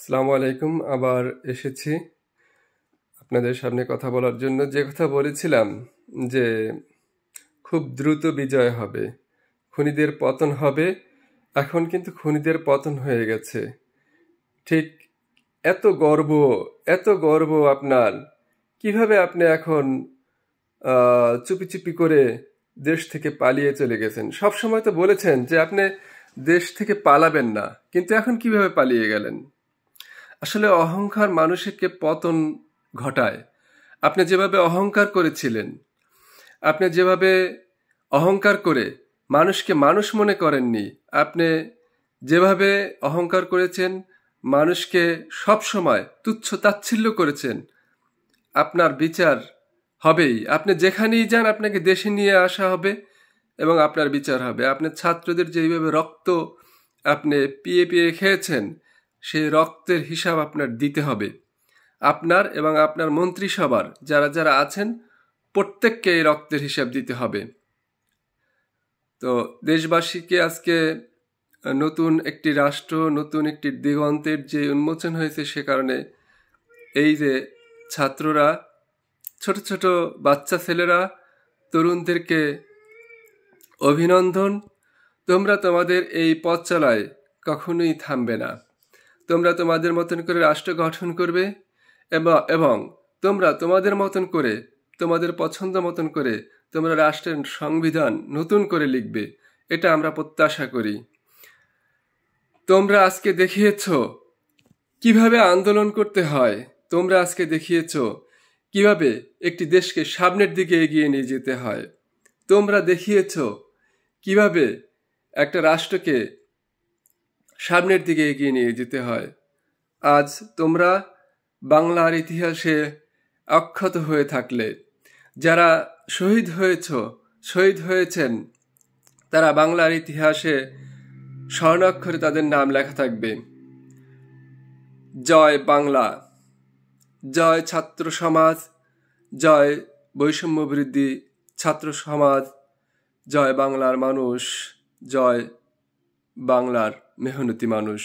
আসসালামু আলাইকুম, আবার এসেছি আপনাদের সামনে কথা বলার জন্য। যে কথা বলেছিলাম যে খুব দ্রুত বিজয় হবে, খুনিদের পতন হবে, এখন কিন্তু খুনিদের পতন হয়ে গেছে। ঠিক এত গর্ব এত গর্ব আপনার। কীভাবে আপনি এখন চুপি চুপি করে দেশ থেকে পালিয়ে চলে গেছেন? সব সময় তো বলেছেন যে আপনি দেশ থেকে পালাবেন না, কিন্তু এখন কীভাবে পালিয়ে গেলেন? আসলে অহংকার মানুষকে পতন ঘটায়। আপনি যেভাবে অহংকার করেছিলেন, আপনি যেভাবে অহংকার করে মানুষকে মানুষ মনে করেননি, আপনি যেভাবে অহংকার করেছেন, মানুষকে সব সময় তুচ্ছ তাচ্ছিল্য করেছেন, আপনার বিচার হবেই। আপনি যেখানেই যান, আপনাকে দেশে নিয়ে আসা হবে এবং আপনার বিচার হবে। আপনার ছাত্রদের যেভাবে রক্ত আপনি পিয়ে পিয়ে খেয়েছেন সেই রক্তের হিসাব আপনার দিতে হবে। আপনার এবং আপনার মন্ত্রিসভার যারা যারা আছেন, প্রত্যেককে এই রক্তের হিসাব দিতে হবে। তো দেশবাসীকে আজকে নতুন একটি রাষ্ট্র, নতুন একটি দিগন্তের যে উন্মোচন হয়েছে সে কারণে এই যে ছাত্ররা, ছোট ছোট বাচ্চা ছেলেরা, তরুণদেরকে অভিনন্দন। তোমরা তোমাদের এই পথ চলায় কখনোই থামবে না। তোমরা তোমাদের মতন করে রাষ্ট্র গঠন করবে, এবং- তোমরা তোমাদের মতন করে, তোমাদের পছন্দ মতন করে তোমরা রাষ্ট্রের সংবিধান নতুন করে লিখবে। এটা আমরা প্রত্যাশা করি। তোমরা আজকে দেখিয়েছ কীভাবে আন্দোলন করতে হয়। তোমরা আজকে দেখিয়েছ কীভাবে একটি দেশকে সামনের দিকে এগিয়ে নিয়ে যেতে হয়। তোমরা দেখিয়েছ কীভাবে একটা রাষ্ট্রকে সামনের দিকে এগিয়ে নিয়ে যেতে হয়। আজ তোমরা বাংলার ইতিহাসে অক্ষত হয়ে থাকলে। যারা শহীদ হয়েছ, শহীদ হয়েছেন, তারা বাংলার ইতিহাসে স্বর্ণাক্ষরে তাদের নাম লেখা থাকবে। জয় বাংলা। জয় ছাত্র সমাজ। জয় বৈষম্য বৃদ্ধি ছাত্র সমাজ। জয় বাংলার মানুষ। জয় বাংলার মেহনতি মানুষ